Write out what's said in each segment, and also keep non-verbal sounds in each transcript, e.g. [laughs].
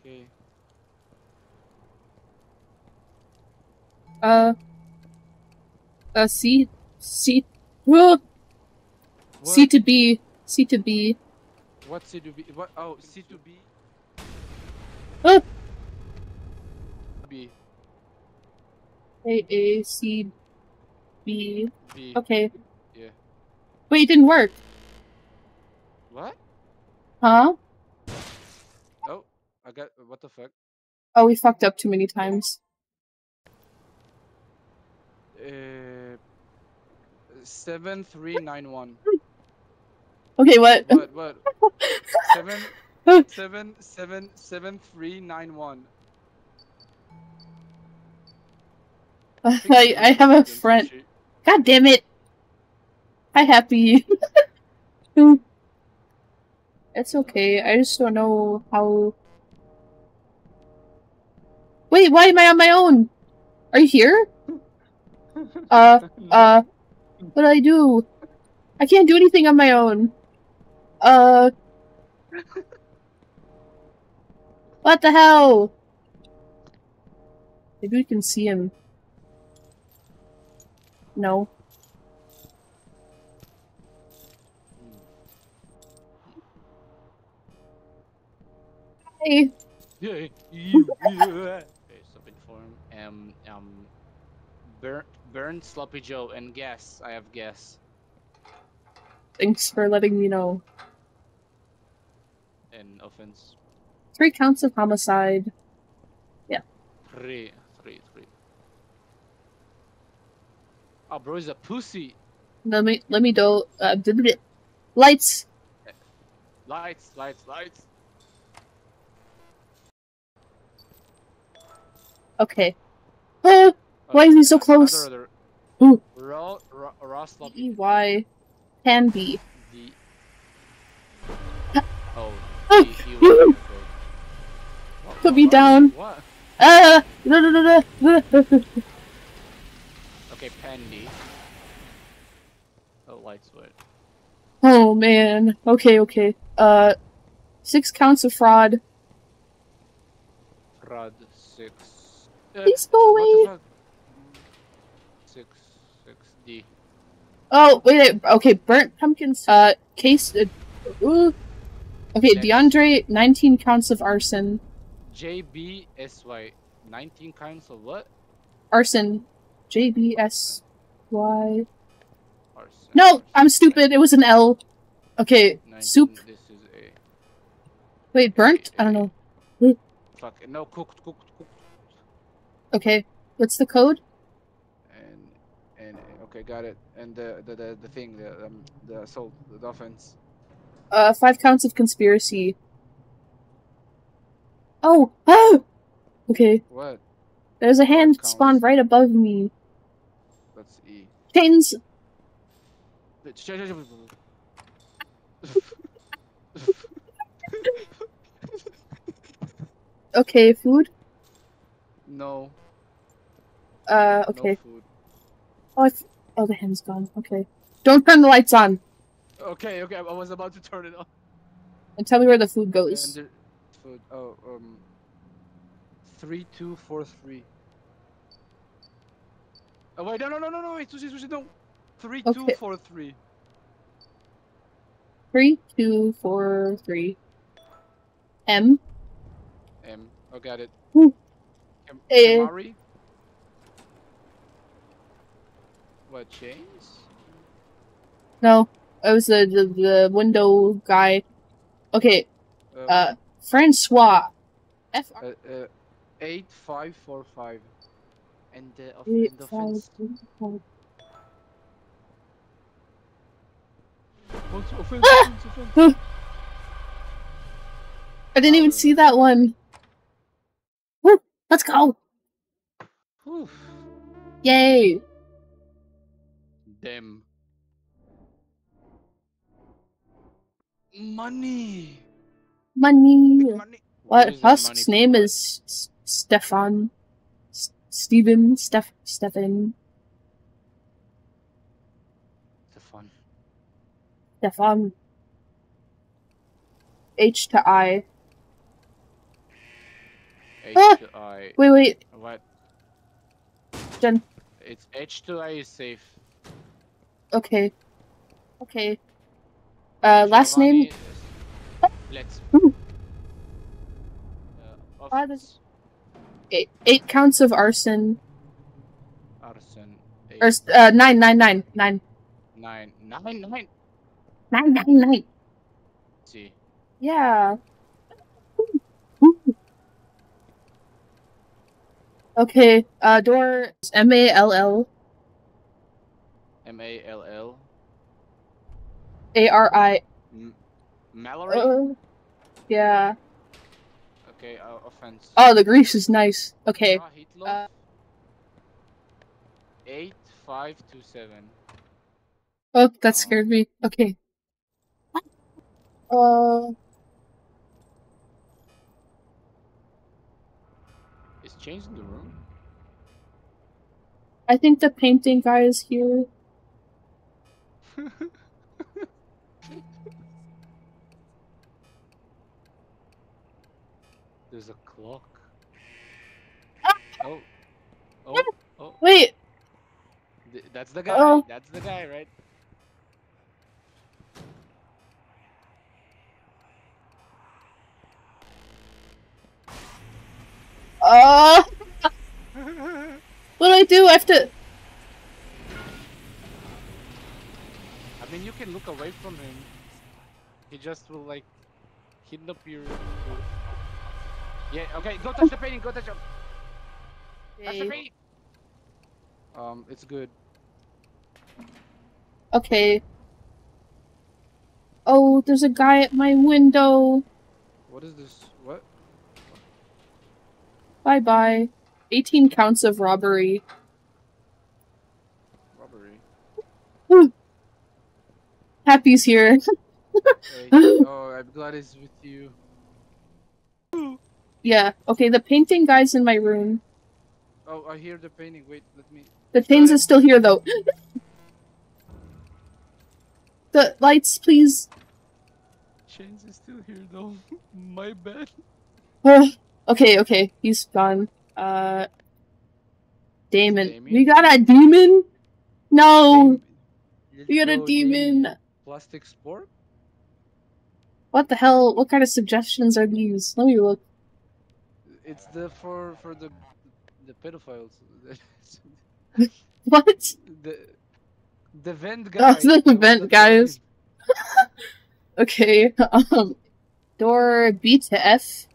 Okay. Uh. Uh, C. C. Whoa! C to B. C to B. What C to B? What? Oh, C to B. Ah! B. A, A, C, B. B. Okay. Yeah. Wait, it didn't work. What? Huh? I got. What the fuck? Oh, we fucked up too many times. Uh. Seven three nine one. Okay, what? What? What? Seven. [laughs] Seven seven seven three nine one. I, I have a friend. God damn it! Hi, Happy. [laughs] it's okay. I just don't know how. Wait, why am I on my own? Are you here? [laughs] Uh, uh, what do I do? I can't do anything on my own. Uh. [laughs] What the hell? Maybe we can see him. No. Hey. Yeah, you, yeah. Okay, stop inform. Um, um, burn, burn, sloppy Joe, and gas. I have gas. Thanks for letting me know. And offense. Three counts of homicide. Three, three, three. Oh, bro, is a pussy. Let me let me do uh lights. Lights, lights, lights. Okay. Ah, Why is he so close? Another, Ooh. E Y can be. D. [gasps] Oh. Ah, D, E, Put me down. What? Ah! No, no, no. [laughs] Okay, Pandy. Oh, light switch. Oh man. Okay, okay. Uh, six counts of fraud. Fraud six. Uh, Please go away. Six, six D. Oh wait, okay. Burnt pumpkins. Uh, case. Uh, ooh. Okay, Next. DeAndre, nineteen counts of arson. J B S Y. Nineteen counts of what? Arson. J B S Y. Arson. No, I'm stupid. It was an L. Okay, 19, soup. This is a. Wait, burnt? I don't know. Fuck. No, cooked, cooked, cooked. Okay, what's the code? And and okay, got it. And the the the, the thing, the um, the assault, the offense. Uh, five counts of conspiracy. Oh, oh. [gasps] Okay, What? there's a hand spawned right above me. That's E. Chains. [laughs] Okay, food. no. Uh, okay. No. Oh, I oh, the hand's gone. Okay. Don't turn the lights on Okay, okay. I was about to turn it on. and tell me where the food goes. food. Oh, um. Three, two, four, three. Oh wait, no, no, no, no, no, wait, Sooshi, Sooshi, no. Three, two, Okay. four, three. Three, two, four, three. M. M. Oh, got it. Ooh. Kam- Eh. Kamari. What chains? No, it was the the, the window guy. Okay, Uh, uh, Francois. F uh, uh, eight, five, four, five. And the of Eight, and offense. What's offense? Offense, offense. I didn't even see that one. Woo, let's go! Whew. Yay! Them. Money. Money. Money. What? Where's Husk's money name for is S- Stefan. S- Steven. Steph. Stefan. The. Stefan. H to I. H Ah! to I. Wait, wait. What? Jen. It's H to I is safe. Okay. Okay. Uh, last Giovanni name? Let's. Ooh. Uh, Ah, Eight, eight counts of arson. arson. Eight, uh, nine, nine, nine, nine. nine, nine, nine. Nine, nine, nine. see. Yeah. Okay, uh, door M A L L M A L L. A R I. M- Mallory. Uh, yeah. okay, uh, offense. Oh, the grease is nice. Okay. Uh, Eight five two seven. Oh, that scared me. Okay. Uh, Is changing the room? I think the painting guy is here. [laughs] There's a clock. Ah! Oh. Oh. Oh. Wait, Th- that's the guy. Oh. That's the guy, right? uh, [laughs] what do I do? I have to. I mean, you can look away from him. He just will like kidnap your. Yeah. Okay. Go touch the painting. Go touch. Touch the painting. Um, it's good. Okay. Oh, there's a guy at my window. What is this? What? Bye bye. 18 counts of. Robbery. Happy's here. [laughs] Oh, I'm glad he's with you. yeah, okay, the painting guy's in my room. Oh, I hear the painting. Wait, let me. The paintings [laughs] is still here though. the lights, please. Chains is still here though. My bad. Ugh. okay, okay, he's gone. Uh, Damon. Damien? We got a demon? No, Dam- we got a Let's demon. Damien. Plastic sport? What the hell? What kind of suggestions are these? Let me look. It's the for for the the pedophiles. [laughs] What? the the vent [laughs] guys. the vent guys. [laughs] Okay, um, door B to F.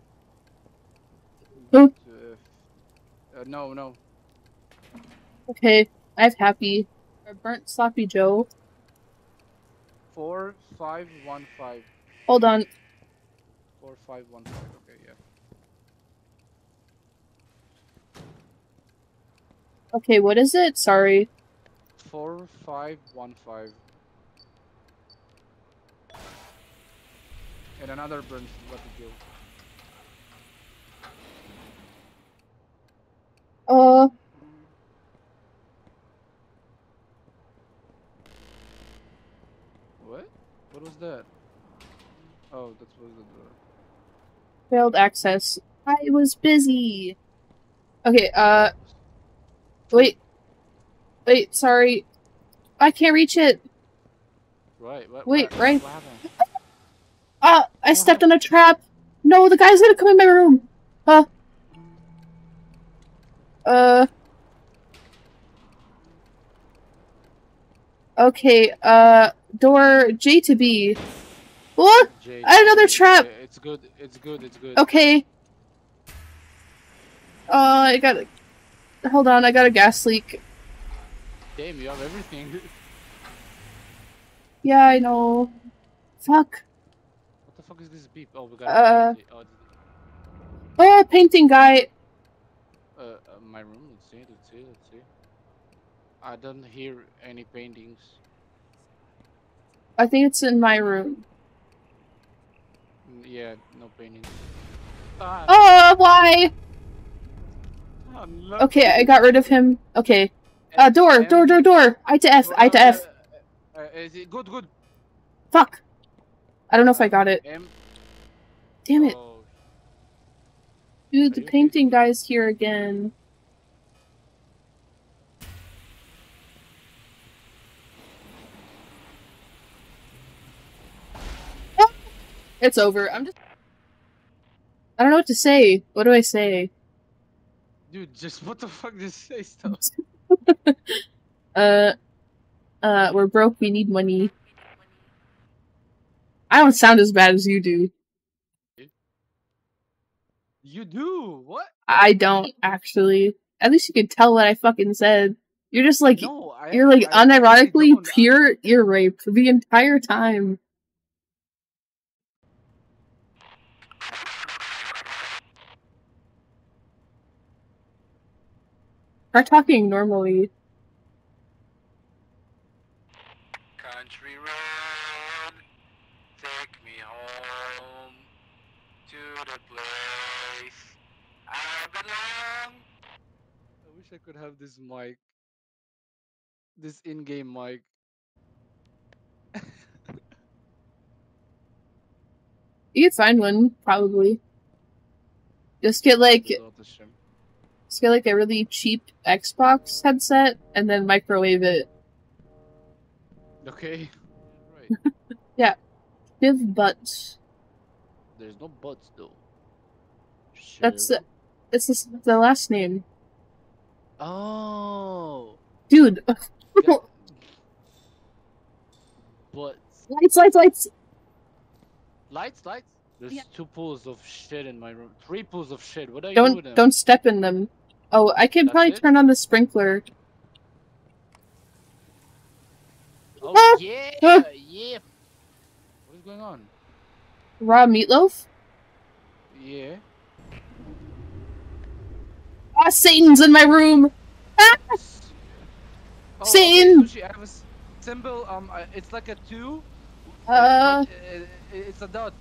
topic. Uh, uh, no, no. Okay, I have happy. Or burnt sloppy Joe. Four five one five. Hold on. Four five one five. Okay, yeah. Okay, what is it? Sorry. Four five one five. And another burns what to do. Uh, What? What was that? Oh, that was the door. failed access. I was busy. Okay, uh, wait. Wait, sorry. I can't reach it. Right. What, Wait, what, right. What? Ah, I stepped on a trap. No, the guy's gonna come in my room. Huh. Uh. Okay, uh, door J to B. What? J- I another trap. It's good. It's good. It's good. Okay. Uh, I got a. Hold on, I got a gas leak. Damn, you have everything. [laughs] Yeah, I know. Fuck. What the fuck is this beep? Oh, we got. Uh. Oh, Oh, painting guy. uh, uh, my room. Let's see. Let's see. Let's see. I don't hear any paintings. I think it's in my room. Mm, Yeah, no paintings. Ah, Oh, why? unlucky. Okay, I got rid of him. Okay. Uh, door, door, door, door. I to F, I to F. uh, uh, is it good? Good. Fuck. I don't know if I got it. M. Damn it. Oh, Dude, Dude, the you okay? painting guy's here again. It's over. I'm just. I don't know what to say. What do I say? Dude, just what the fuck just say stuff? [laughs] Uh, uh, we're broke. We need money. I don't sound as bad as you do. You do what? I don't actually. At least you could tell what I fucking said. You're just like No, I. you're like I unironically don't. pure ear rape the entire time. Try talking normally. Country road, take me home to the place I belong. I wish I could have this mic. This in-game mic. You could find one probably. Just get like Without the shim. just get like a really cheap Xbox headset and then microwave it. Okay. Right. [laughs] Give butts. There's no buts though. That's Shiv. It's this, the last name, Oh. dude. [laughs] Yeah. Butts. lights, lights, lights. Lights, lights. There's Yeah. two pools of shit in my room. Three pools of shit. What are you doing? Don't don't step in them. Oh, I can That's probably it? turn on the sprinkler. Oh Ah! yeah, Ah! yeah. What is going on? Raw meatloaf. Yeah. Ah, Satan's in my room. Ah! Oh, Satan! Okay, I have a symbol. Um, it's like a two. Uh, it's a dot.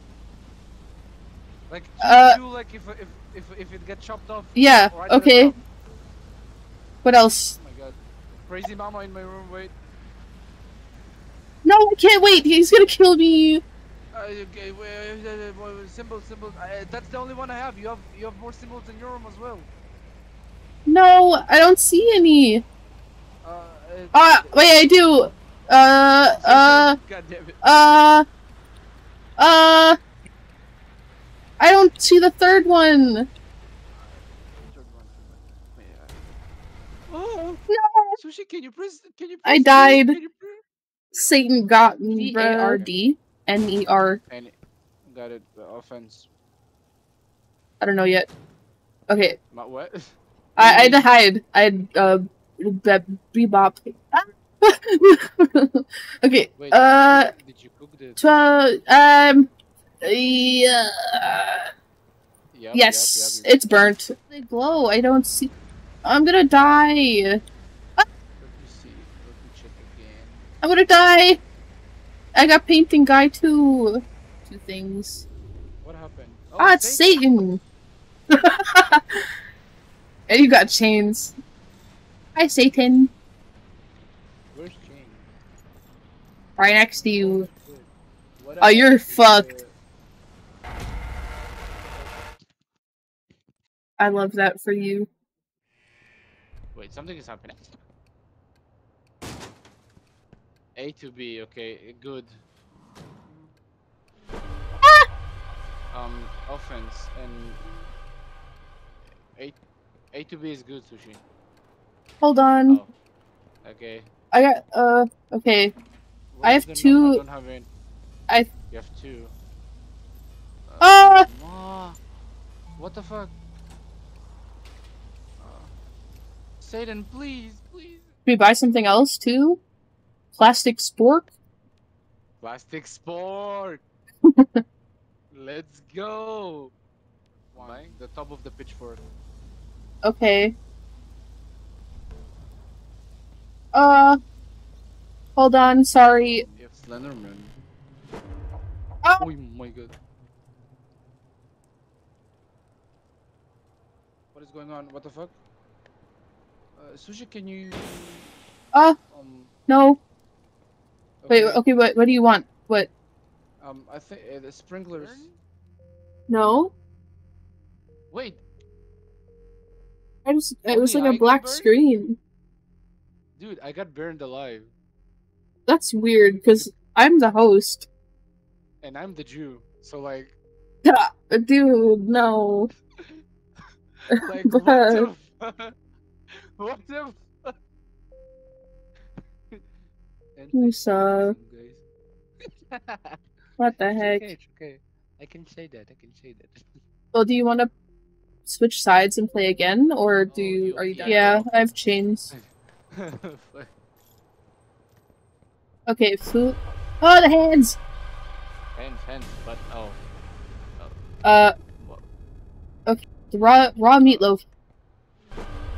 Like Uh, two, like if if if if it gets chopped off. yeah. right at the Okay. What else? Oh my god. Crazy mama in my room. Wait. No, I can't wait. He's gonna kill me. Uh, okay, wait, uh, uh, uh, symbol, symbol. Uh, that's the only one I have. You have you have more symbols in your room as well. No, I don't see any. Uh, uh, Ah, wait, I do. Uh, uh, [laughs] God damn it. uh, uh. I don't see the third one. Third one. Wait, Oh, No. Sooshi! Can you press? Can you? I died. Can you? Satan got me. V A A R R D N E R. And got it. The offense. I don't know yet. Okay, Not what? I, I had [laughs] to hide. I had uh, be- bebop. okay. [laughs] Wait, Uh, did you cook, did you cook the? tw- um, yeah. Yep, yes, Yep, yep, it's burnt. They glow. I don't see. I'm gonna die. Let me see. Let me check again. I'm gonna die. I got painting guy too. Two things. What happened? Oh, ah, it's Satan. Satan. [laughs] and you got chains. Hi, Satan. Where's Jane? Right next to you. Oh, you're fucked. Uh, I love that for you. Wait, something is happening. A to B, okay, good. Um, offense and A, A to B is good, Sooshi. Hold on. Oh, okay. I got uh okay. What I have two- I don't have it. I- You have two. Uh, Ah! ma, what the fuck? Uh, Satan, please, please. Can we buy something else too? Plastic spork? Plastic sport. [laughs] Let's go. Why? The top of the pitchfork. Okay. Uh hold on, sorry. You have Slenderman. Ah! Oh my god. What is going on? What the fuck? Uh, Sooshi, can you? Ah! Um. No. Wait, okay, okay, what what do you want? What? Um, I think uh, the sprinklers. No? Wait, I just it was like I a black screen. Dude, I got burned alive, That's weird because I'm the host. and I'm the Jew. So like, [laughs] Dude, no. [laughs] like what the [laughs] fuck? What the fuck? And You suck. guys. [laughs] What the It's heck? okay, it's okay. I can say that. I can say that. [laughs] Well, do you want to switch sides and play again, or do Oh, you, you- are you? yeah. Yeah, I have chains. Okay, [laughs] food. Oh, the hands. hands, hands, but oh, Uh, what? the raw raw meatloaf.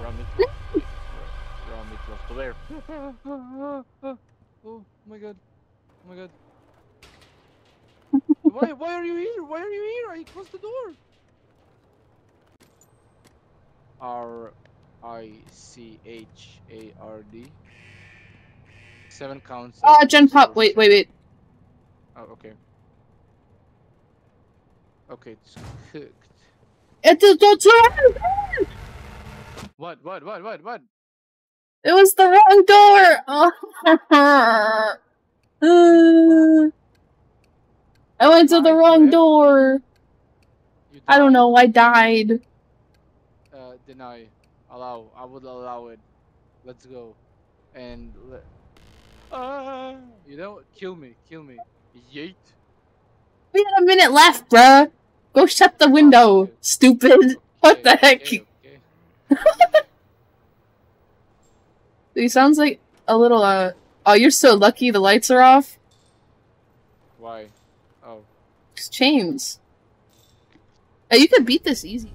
Raw meatloaf. Wait, raw meatloaf to where? [laughs] oh my god. Oh my god. [laughs] why why are you here? Why are you here? I closed the door. R I C H A R D. Seven counts. Ah, of Gen Pop. Wait, wait, wait. Oh, okay. Okay, it's cooked. It's did go to. What? What? What? What? What? It was the wrong door. Oh. [laughs] I went to the wrong door. I don't know. I died. Uh, deny. Allow. I would allow it. Let's go. And let. Ah, you know, what? kill me, kill me. Yeet. We had a minute left, bruh. Go shut the window, shit. stupid. [laughs] What the Okay, heck? okay, okay. [laughs] He sounds like a little, uh. Oh, you're so lucky the lights are off. Why? Oh. It's chains. Oh, you could beat this easy.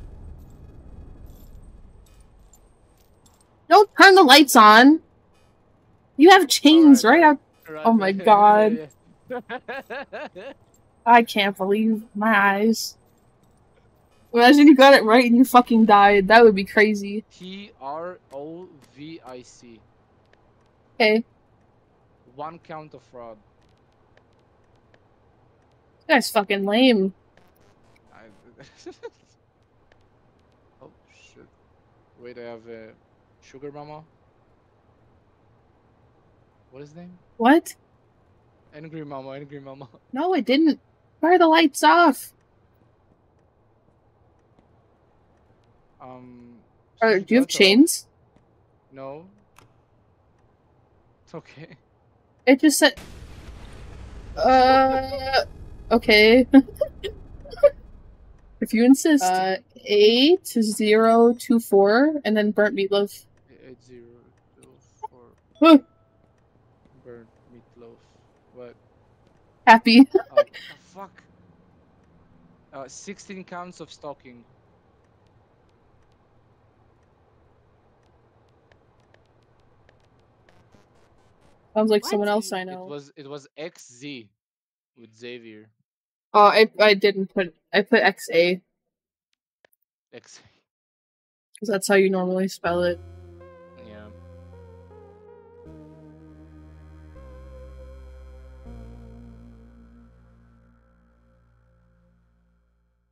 Don't turn the lights on. You have chains Alright, right out. Right, Oh my [laughs] God. I can't believe my eyes. Imagine you got it right and you fucking died. That would be crazy. T R O V I C. Okay, One count of fraud. this guy's fucking lame. I... [laughs] oh shit. Wait, I have a sugar mama. What is his name? What? Angry mama, angry mama. [laughs] No, it didn't. Why are the lights off? Um. Do you have chains? No. It's okay. It just said. Uh. Okay. [laughs] if you insist. Uh, eight zero two four, and then burnt meatloaf. Eight zero two four. Huh. [laughs] Burnt meatloaf. What? Happy. Oh, fuck. Uh, 16 counts of stalking. Sounds like What? someone else I know. It was it was XZ with Xavier. Oh, I I didn't put I put X A X. because that's how you normally spell it. Yeah.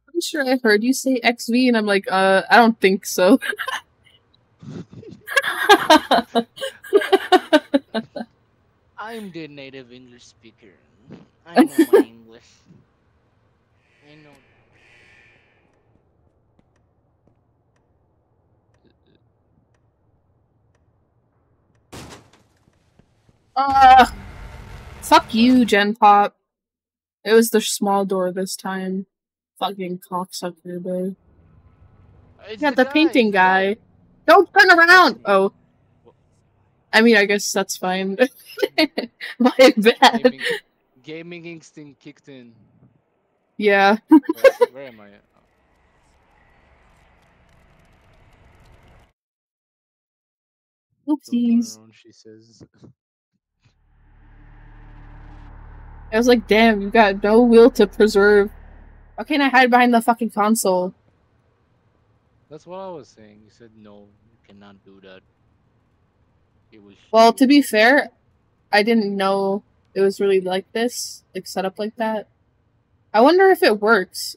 Pretty sure I heard you say XV, and I'm like, uh, I don't think so. [laughs] [laughs] [laughs] I'm the native English speaker. I know my [laughs] English. I know. uh, fuck you, Gen Pop. It was the small door this time. Fucking cocksucker, bro. It's Yeah, the guy, painting guy. Don't turn around! Oh. I mean, I guess that's fine. [laughs] My bad. Gaming, gaming instinct kicked in. Yeah. Where, where am I? at? Oopsies. around, she says. I was like, damn, you got no will to preserve. How can I hide behind the fucking console? That's what I was saying. You said no, you cannot do that. Well, to be fair, I didn't know it was really like this, like set up like that. I wonder if it works.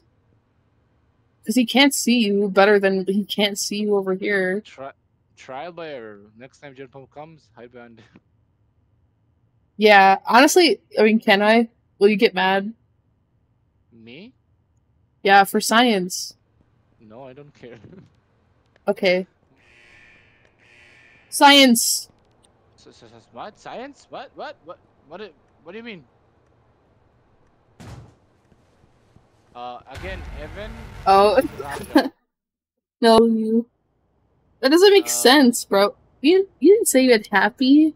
because he can't see you better than he can't see you over here. Try trial by error. Next time Pump comes, hide behind. Yeah, honestly, I mean, can I? Will you get mad? Me? Yeah, for science. No, I don't care. [laughs] Okay. Science. What? Science? What? What? What? What? do- What do you mean? Uh, again, Evan. Oh [laughs] no, you. That doesn't make Uh, sense, bro. You you didn't say you had happy.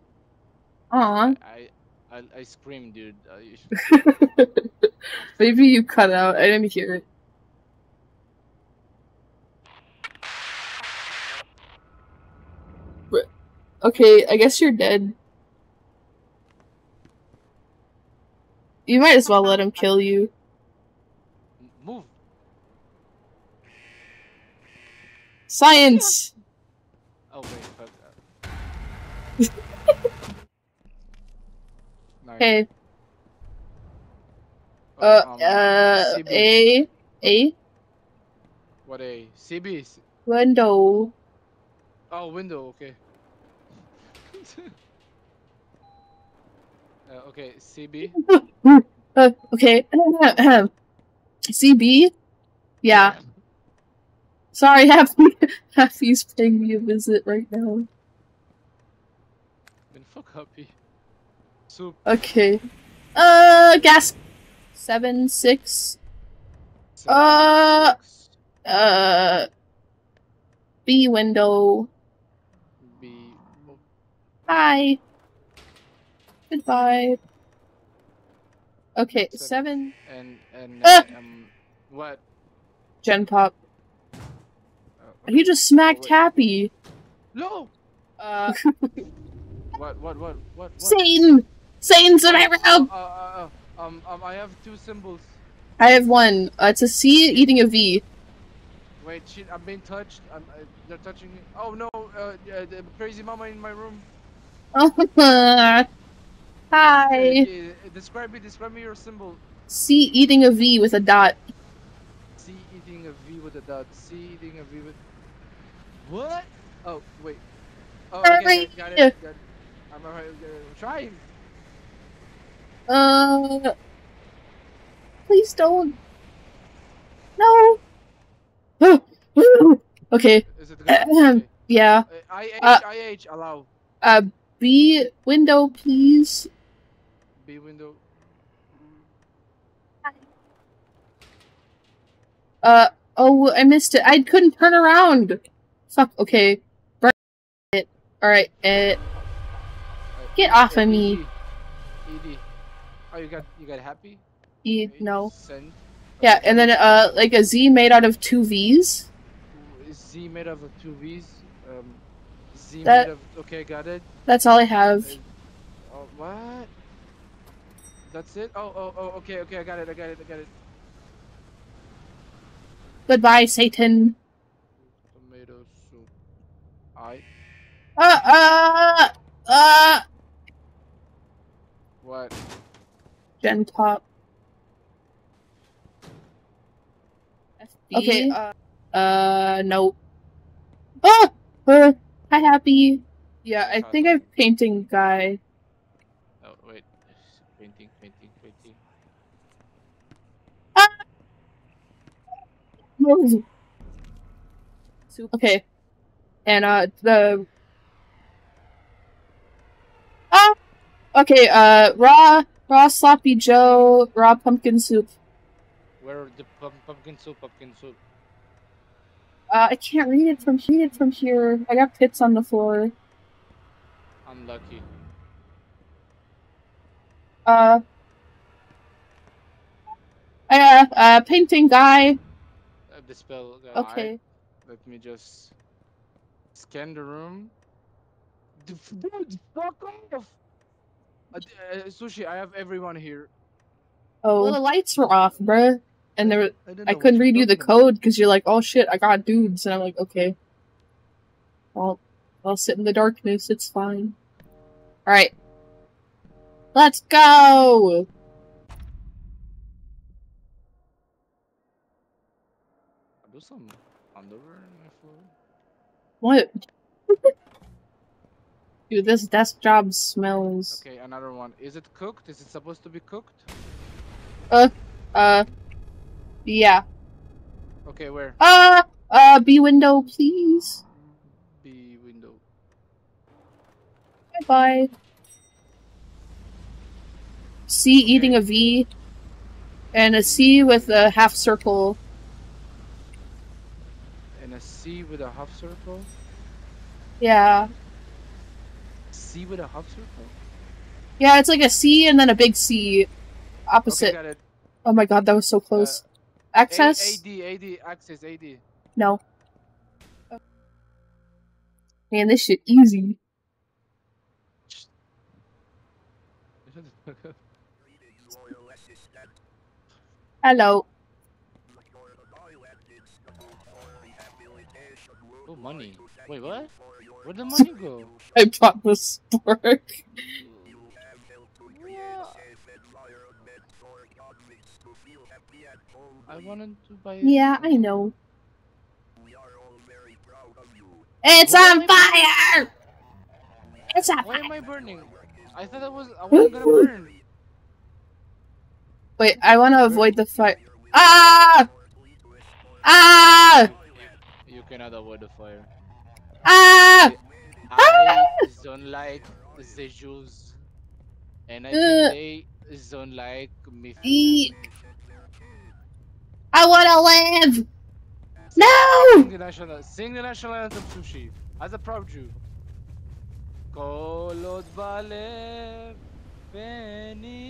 Aw. I, I, I screamed, dude. Uh, you [laughs] Maybe you cut out. I didn't hear it. Okay, I guess you're dead. You might as well let him kill you. move. Science! Oh wait, fuck. [laughs] nice. Okay, Oh, uh, um, uh, CB. A, A, What a CB. Window. Oh, window. Okay. [laughs] uh, okay, CB. [laughs] Uh, okay. [clears throat] CB? Yeah. Sorry, [laughs] Happy. Happy's paying me a visit right now. Then fuck happy. Soup. Okay. Uh, gas. Seven, six. seven, Uh, six, Uh, B window. Oh, Bye. Goodbye. Okay, Seven. And and Ah! um, what? Gen pop. Uh, He just smacked wait. Happy. No. Uh, [laughs] What? What? What? What? what? Satan! Satan's in my room! Uh, uh, uh, um, um, I have two symbols. I have one. Uh, it's a C eating a V. Wait, shit, I'm being touched. I'm, uh, they're touching me. Oh no, uh, uh, the crazy mama in my room. Hi. Uh, uh, describe me, describe me your symbol. C eating a V with a dot. C eating a V with a dot. C eating a V with. What? Oh wait. Oh, okay, got, got it. Got it. I'm alright. Uh, trying. Uh. Please don't. No. [gasps] okay. Is it. Okay. [clears throat] Yeah. Uh, IH, Uh, IH, allow. Uh, B window, please. B window. Uh. Oh, I missed it. I couldn't turn around. Fuck. Okay. Burn it. All right. Uh. Uh, Get off uh, of me. ED. ED. Oh, you got you got happy? E. No. Send. Yeah, and then uh, like a Z made out of two V's. Is Z made out of two V's? Um, Z That- made of. Okay, got it. That's all I have. Oh, what? That's it? Oh, oh, oh, okay, okay, I got it, I got it, I got it. Goodbye, Satan. Tomato soup. I. Uh. Uh. Uh. What? Gen pop. Okay. Uh, uh no. Oh! Uh, hi, Happy. Yeah, I think I'm painting guy. Oh, wait. Painting, painting, painting. Soup. Okay. And, uh, the... Ah! Okay, uh, raw, raw sloppy joe, raw pumpkin soup. Where the pum- pumpkin soup, pumpkin soup? Uh, I can't read it from read it from here. I got pits on the floor. Unlucky. Uh, uh, uh, painting guy. Uh, the spell. Uh, Okay. I- let me just scan the room. Dude, fuck off! Uh, uh, Sooshi, I have everyone here. Oh, well, the lights were off, bruh. And there, I, I couldn't read you the code because you're like, oh shit, I got dudes, and I'm like, okay. I'll, I'll sit in the darkness. It's fine. All right, let's go. There's some underwear in my floor. What? [laughs] Dude, this desk job smells. Okay, another one. Is it cooked? Is it supposed to be cooked? Uh, uh, yeah. Okay, where? Uh, uh, B window, please. B window. Bye bye. C eating a V, and a C with a half circle. And a C with a half circle. Yeah. C with a half circle. Yeah, it's like a C and then a big C. Opposite. Okay. Oh my god, that was so close. A- Access? AD, AD, access, AD. No. Man, this shit easy. Hello. oh, money. Wait, what? Where'd the [laughs] money go? I bought the spork. I wanted to buy. Yeah, I know. It's Why on am I fire! It's on Why fire! am I burning? I thought I was. I wasn't gonna burn. Wait, I want to avoid the fire. Ah! Ah! You cannot avoid the fire. Ah! I don't like the Jews, and I Uh. think they don't like me. Eat. I want to live! No! Sing the national, sing the national anthem, Sooshi, as a proud Jew. Balev, beni